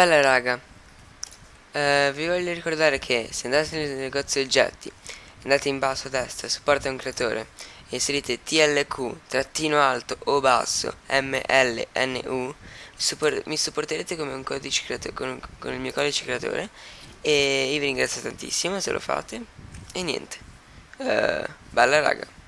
Bella raga, eh, vi voglio ricordare che se andate nel negozio oggetti, andate in basso a destra, supporta un creatore, e inserite TLQ, trattino alto o basso, MLNU, support mi supporterete come un codice creatore, con, con il mio codice creatore, e io vi ringrazio tantissimo se lo fate, e niente, eh, bella raga.